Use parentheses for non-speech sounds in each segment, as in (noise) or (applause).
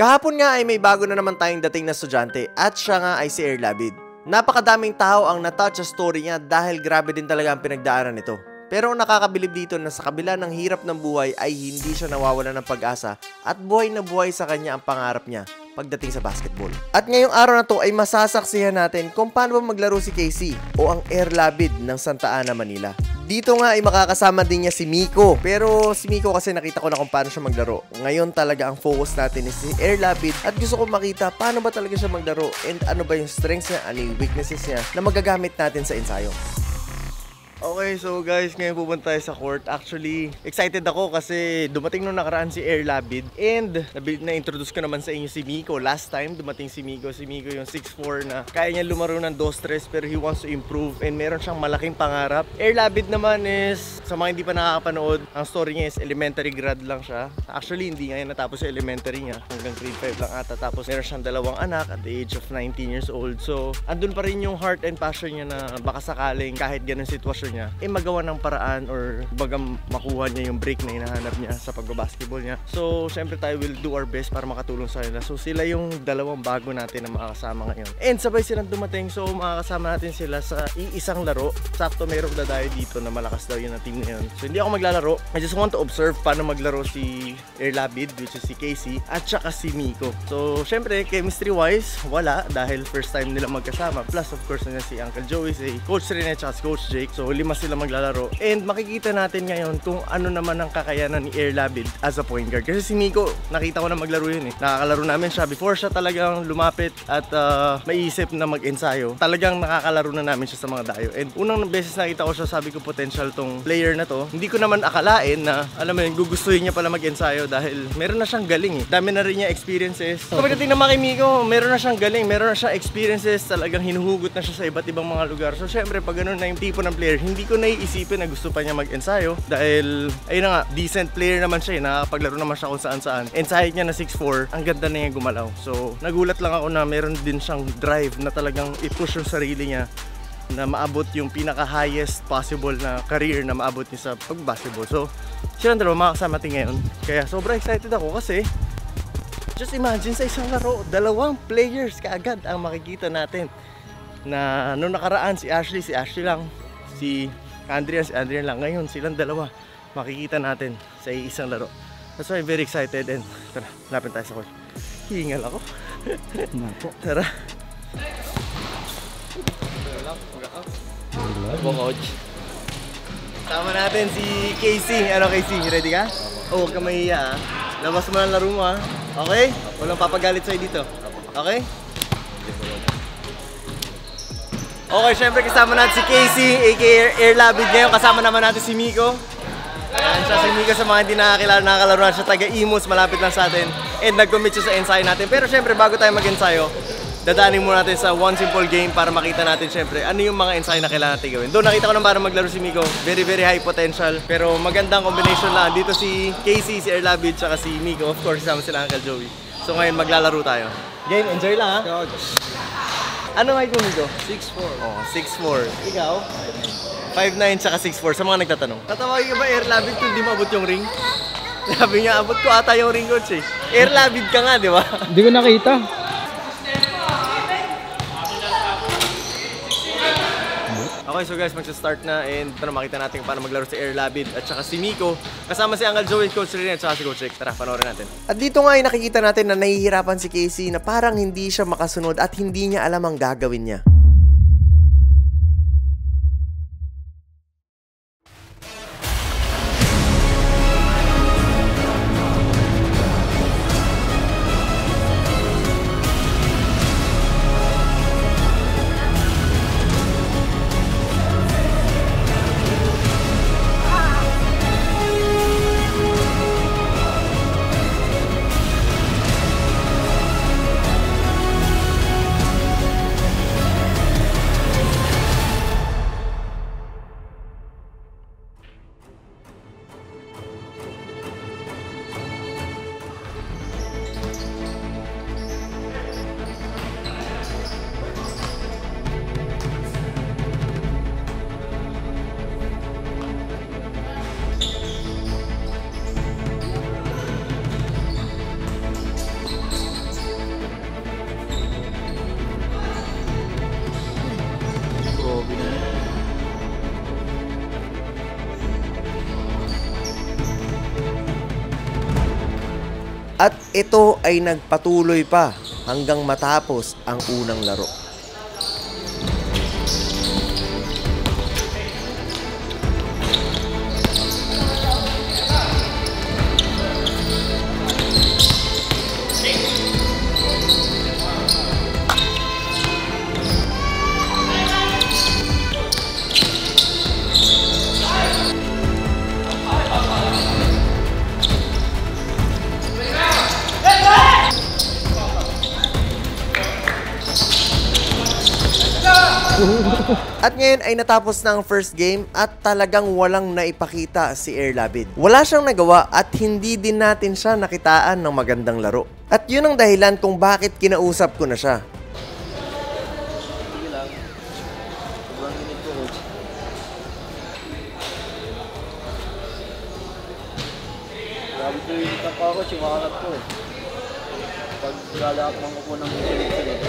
Kahapon nga ay may bago na naman tayong dating na estudyante at siya nga ay si Erlabid. Napakadaming tao ang natouch sa story niya dahil grabe din talaga ang pinagdaanan nito. Pero ang nakakabilib dito na sa kabila ng hirap ng buhay ay hindi siya nawawala ng pag-asa at buhay na buhay sa kanya ang pangarap niya pagdating sa basketball. At ngayong araw na to ay masasaksihan natin kung paano ba maglaro si Casey o ang Erlabid ng Santa Ana, Manila. Dito nga ay makakasama din niya si Miko. Pero si Miko kasi nakita ko na kung paano siya maglaro. Ngayon talaga ang focus natin is si Air Lapid at gusto ko makita paano ba talaga siya maglaro and ano ba yung strengths niya, ano yung weaknesses niya na magagamit natin sa ensayo. Okay, so guys, ngayon pupunta tayo sa court. Actually, excited ako kasi dumating nung nakaraan si Air Labid and na-introduce ko naman sa inyo si Miko. Last time, dumating si Miko. Si Miko yung 6'4 na kaya niya lumaro ng 2-3 pero he wants to improve and meron siyang malaking pangarap. Air Labid naman is, sa mga hindi pa nakakapanood, ang story niya is elementary grad lang siya. Actually, hindi nga natapos yung elementary niya. Hanggang grade 5 lang ata. Tapos meron siyang dalawang anak at the age of 19 years old. So, andun pa rin yung heart and passion niya na baka sakaling kahit ganun sitwasyon niya, eh magawa ng paraan or baga makuha niya yung break na hinahanap niya sa pagbabasketball niya. So, syempre tayo will do our best para makatulong sa kanila. So, sila yung dalawang bago natin na makakasama ngayon. And sabay silang dumating. So, makakasama natin sila sa iisang laro. Sakto mayroong dadayo dito na malakas daw yun ang team ngayon. So, hindi ako maglalaro. I just want to observe paano maglaro si Erlabid, which is si Casey, at saka si Miko. So, syempre, chemistry-wise, wala dahil first time nila magkasama. Plus, of course, na si Uncle Joey, si Coach Rene, at si Coach Jake. So, lima sila maglalaro. And makikita natin ngayon kung ano naman ang kakayanan ni Air Labid as a point guard. Kasi si Miko, nakita ko na maglaro yun eh. Nakakalaro namin siya before siya talagang lumapit at uh, maisip na mag-ensayo. Talagang nakakalaro na namin siya sa mga dayo. And unang beses nakita ko siya, sabi ko potential tong player na to. Hindi ko naman akalain na, alam mo yun, gugustuhin niya pala mag-ensayo dahil meron na siyang galing eh. Dami na rin niya experiences. So pagdating naman kay Miko, meron na siyang galing, meron na siyang experiences, talagang hinuhugot na siya sa iba't ibang mga lugar. So syempre, pag ganun na yung tipo ng player, hindi ko na iisipin na gusto pa niya mag-ensayo dahil ayun nga, decent player naman siya eh, nakakapaglaro naman siya kung saan saan. Height niya na 6'4, ang ganda na niya gumalaw. So nagulat lang ako na meron din siyang drive na talagang i-push yung sarili niya na maabot yung pinaka highest possible na career na maabot niya sa pag-basketball. So, silang dalawa makakasama natin ngayon. Kaya sobrang excited ako kasi just imagine sa isang laro, dalawang players kaagad ang makikita natin na nung nakaraan si Ashley, si Ashley lang, si Andrea, si Andrea lang. Ngayon, silang dalawa makikita natin sa isang laro. That's why I'm very excited and tara, lapin tayo sa court. Hingal ako. (laughs) tara. Ako, coach. Tama natin si Casey. Ano Casey? Ready ka? Oo, oh, huwag ka mahiya ah. Labas mo ng laro mo ah. Okay? Walang papagalit sa'yo dito. Okay? Okay, syempre kasama natin si Casey, aka Air Labid ngayon. Kasama naman natin si Miko. Ayan siya si Miko sa mga hindi nakakilala, nakakalaro siya taga Imus, malapit lang sa atin. And nag-commit siya sa ensayo natin. Pero syempre, bago tayo mag-ensayo, dadaanin muna natin sa one simple game para makita natin syempre ano yung mga ensayo na kailangan natin gawin. Doon nakita ko na para maglaro si Miko, very very high potential pero magandang combination lang. Dito si Casey, si Erlabid, tsaka si Miko. Of course, sama sila Uncle Joey. So ngayon maglalaro tayo. Game, enjoy lang ha. Ano height mo Miko? 6'4". Oh, 6'4". Ikaw? 5'9 tsaka 6'4 sa mga nagtatanong. Tatawagin ka ba Erlabid kung di maabot yung ring? (laughs) Sabi niya, abot ko ata yung ring coach eh. Erlabid ka nga, di ba? Hindi ko nakita. Okay, so guys, magsa-start na and tara makita natin paano maglaro si Air Labid at saka si Miko. Kasama si Uncle Joey, Coach Rene at saka si Coach Rick. Tara, panoorin natin. At dito nga ay nakikita natin na nahihirapan si Casey na parang hindi siya makasunod at hindi niya alam ang gagawin niya. Ito ay nagpatuloy pa hanggang matapos ang unang laro. At ngayon ay natapos na ang first game at talagang walang naipakita si Air Labid. Wala siyang nagawa at hindi din natin siya nakitaan ng magandang laro. At yun ang dahilan kung bakit kinausap ko na siya. Grabe ko yung tapa ko, chumakanap ko eh. Pag lalakman ko po ng sunod-sunod,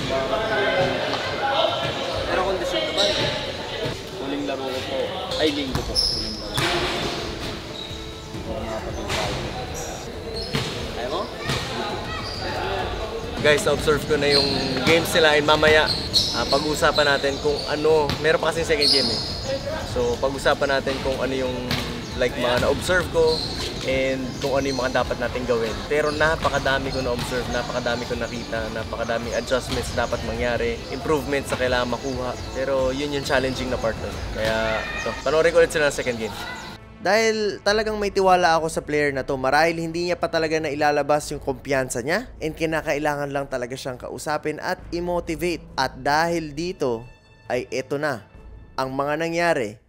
chumakanap ko yung init ko. Pero kondisyon naman. Huling laro ko po. Ay, linggo po. Huling laro. Mo? Guys, observe ko na yung games nila and mamaya ah, pag-usapan natin kung ano, meron pa kasing second game eh. So, pag-usapan natin kung ano yung like mga na-observe ko and kung ano yung mga dapat natin gawin. Pero napakadami ko na-observe, napakadami ko nakita, napakadaming adjustments dapat mangyari, improvements na kailangan makuha. Pero yun yung challenging na part nun. Kaya, ito, panoorin ko ulit sila ng second game. Dahil talagang may tiwala ako sa player na to marahil hindi niya pa talaga na ilalabas yung kumpiyansa niya and kinakailangan lang talaga siyang kausapin at i-motivate. At dahil dito ay ito na ang mga nangyari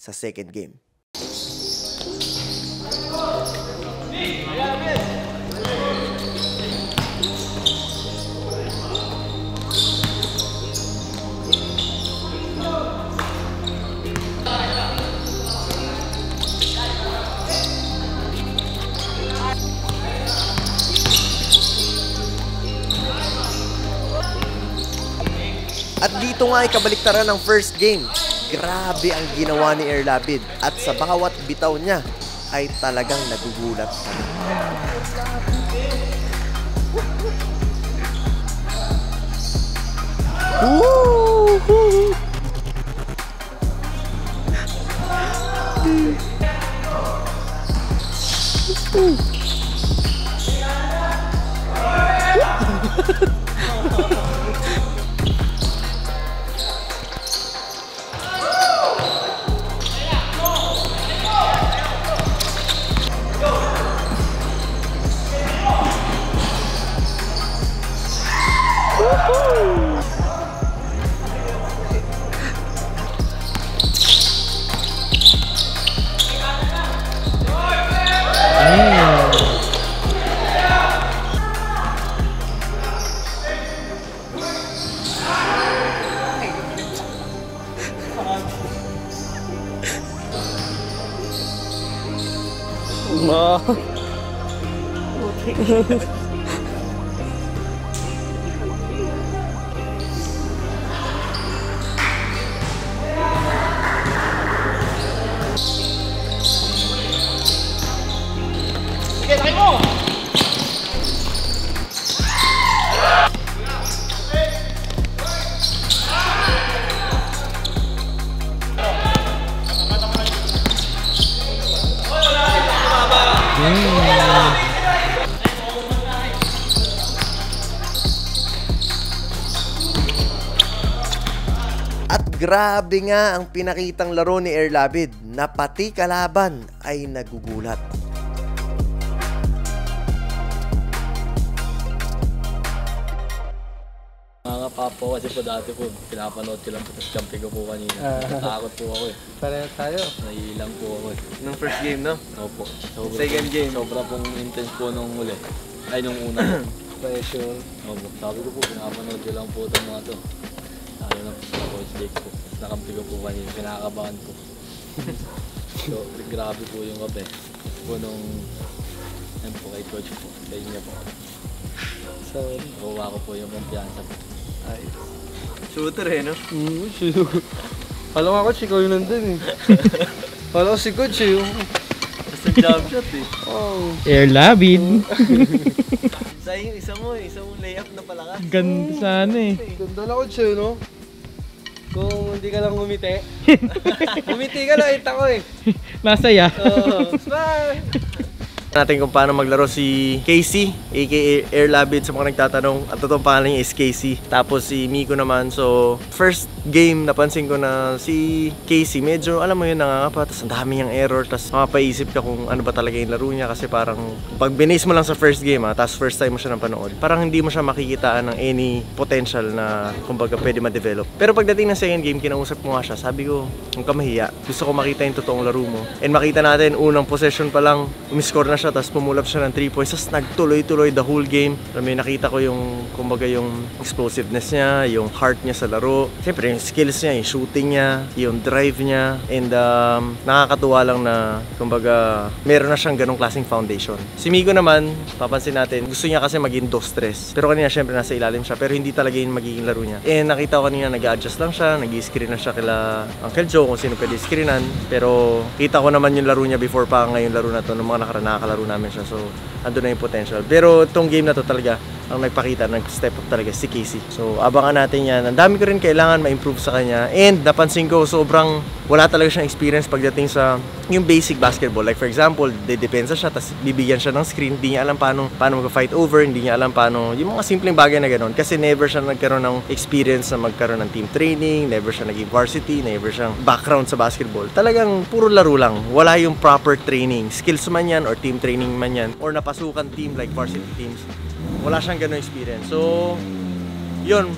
sa second game. Nga ay kabaliktaran ng first game. Grabe ang ginawa ni Erlabid at sa bawat bitaw niya ay talagang nagugulat kami. Woo! Ma. Ха-ха-ха. (laughs) At grabe nga ang pinakitang laro ni Erlabid na pati kalaban ay nagugulat. Mga papo kasi po dati po, pinapanood ko lang po, tapos kampi ko po kanina. Natakot po ako eh. Pareho tayo. Naiilang po ako eh. Nung first game, no? Opo. Sobra Second po, game. Sobra pong intense po nung uli. Ay, nung una po. (clears throat) Pressure. Opo. Sabi ko po, pinapanood ko lang po itong mga to. Lalo na po sa Jake po. Tapos nakampi ko po kanina, kinakabahan po. (laughs) so, grabe po yung kape. Po nung, yan po kay coach po, sa inyo po. So, Nakuha ko po yung kumpiyansa po. ay. Shooter eh, no? Mm, sure. (laughs) Alam ko, ikaw yun nandun eh. (laughs) Alam ko si Coach eh. Sa jump shot eh. Oh. Air Labid. (laughs) Sayang yung isa mo, eh. isa mong layup na palakas. Ganda sana eh. Ganda na ko siya, no? Kung hindi ka lang ngumiti. (laughs) ngumiti ka lang, ita ko eh. Masaya. Oh, smile! (laughs) natin kung paano maglaro si Casey, aka Air Labid sa mga nagtatanong. At totoong pangalan niya is Casey. Tapos si Miko naman. So, first game, napansin ko na si Casey, medyo, alam mo yun, nangangapa. Tapos ang dami niyang error. Tapos mapaisip ka kung ano ba talaga yung laro niya. Kasi parang, pag binis mo lang sa first game, ha, tapos first time mo siya napanood, parang hindi mo siya makikitaan ng any potential na, kumbaga, pwede ma-develop. Pero pagdating ng second game, kinausap ko nga siya. Sabi ko, huwag ka mahiya. Gusto ko makita yung totoong laro mo. And makita natin, unang possession pa lang, umiscore na siya, tapos pumulap siya ng 3 points, tapos nagtuloy-tuloy the whole game. Alam mo, nakita ko yung, kumbaga, yung explosiveness niya, yung heart niya sa laro. Siyempre, yung skills niya, yung shooting niya, yung drive niya, and um, nakakatuwa lang na, kumbaga, meron na siyang ganong klaseng foundation. Si Migo naman, papansin natin, gusto niya kasi maging dos stress. Pero kanina, syempre, nasa ilalim siya, pero hindi talaga yung magiging laro niya. And nakita ko kanina, nag-adjust lang siya, nag-screen na siya kila Uncle Joe kung sino pwede screenan. Pero kita ko naman yung laro niya before pa ngayon laro na to, ng mga nakaraan nakakalaro namin siya. So, andun na yung potential. Pero itong game na to talaga, ang nagpakita, nag-step up talaga si Casey. So, abangan natin yan. Ang dami ko rin kailangan ma-improve sa kanya. And napansin ko, sobrang wala talaga siyang experience pagdating sa yung basic basketball. Like for example, dedepensa siya, tapos bibigyan siya ng screen, hindi niya alam paano, paano mag-fight over, hindi niya alam paano, yung mga simpleng bagay na gano'n. Kasi never siya nagkaroon ng experience na magkaroon ng team training, never siya naging varsity, never siyang background sa basketball. Talagang puro laro lang. Wala yung proper training. Skills man yan, or team training man yan, or napasukan team like varsity teams. Wala siyang ganun experience. So, yun,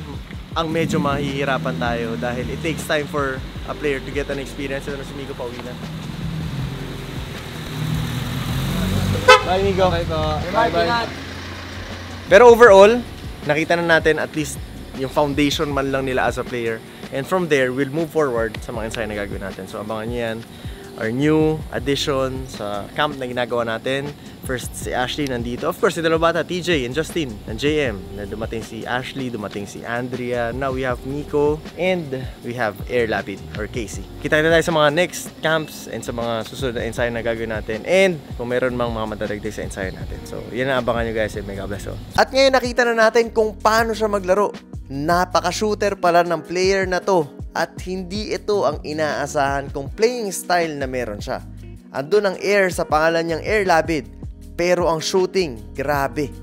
ang medyo mahihirapan tayo dahil it takes time for a player to get an experience. Ano si Migo pauwi na. Bye, Migo. Okay ko. Bye, bye. Pero overall, nakita na natin at least yung foundation man lang nila as a player. And from there, we'll move forward sa mga ensayo na gagawin natin. So abangan nyo yan. Our new addition sa camp na ginagawa natin. First, si Ashley nandito. Of course, si dalawang bata, TJ and Justin, and JM. Na dumating si Ashley, dumating si Andrea. Now we have Nico, and we have Air Lapid, or Casey. Kita kita tayo sa mga next camps and sa mga susunod na ensayo na gagawin natin. And kung meron mang mga madaragdag sa ensayo natin. So, yan ang abangan nyo guys. May God bless you. At ngayon nakita na natin kung paano siya maglaro. Napaka-shooter pala ng player na to. At hindi ito ang inaasahan kong playing style na meron siya. Andun ang Air sa pangalan niyang Air Labid. Pero ang shooting, grabe.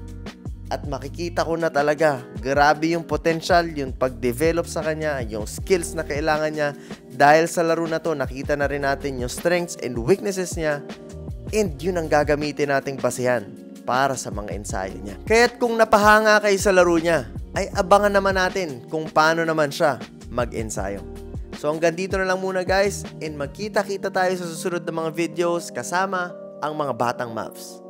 At makikita ko na talaga, grabe yung potential, yung pag-develop sa kanya, yung skills na kailangan niya. Dahil sa laro na to, nakita na rin natin yung strengths and weaknesses niya. And yun ang gagamitin nating basihan para sa mga ensayo niya. Kaya't kung napahanga kayo sa laro niya, ay abangan naman natin kung paano naman siya mag-ensayo. So hanggang dito na lang muna guys and magkita-kita tayo sa susunod na mga videos kasama ang mga batang Mavs.